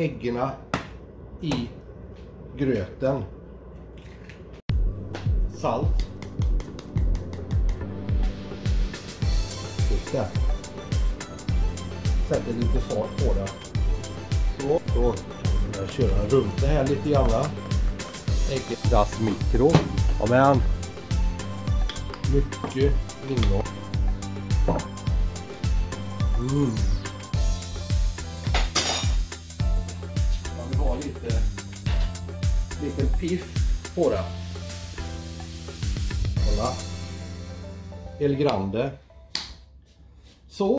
äggen i gröten. Salt. Just det. Sätter lite fart på det. Så, då kan jag köra runt det här lite grann. Ägget. Mikro. Ja men. Mycket innehåll. Mm. Man vill ha lite, lite piff på det. Kolla. El Grande.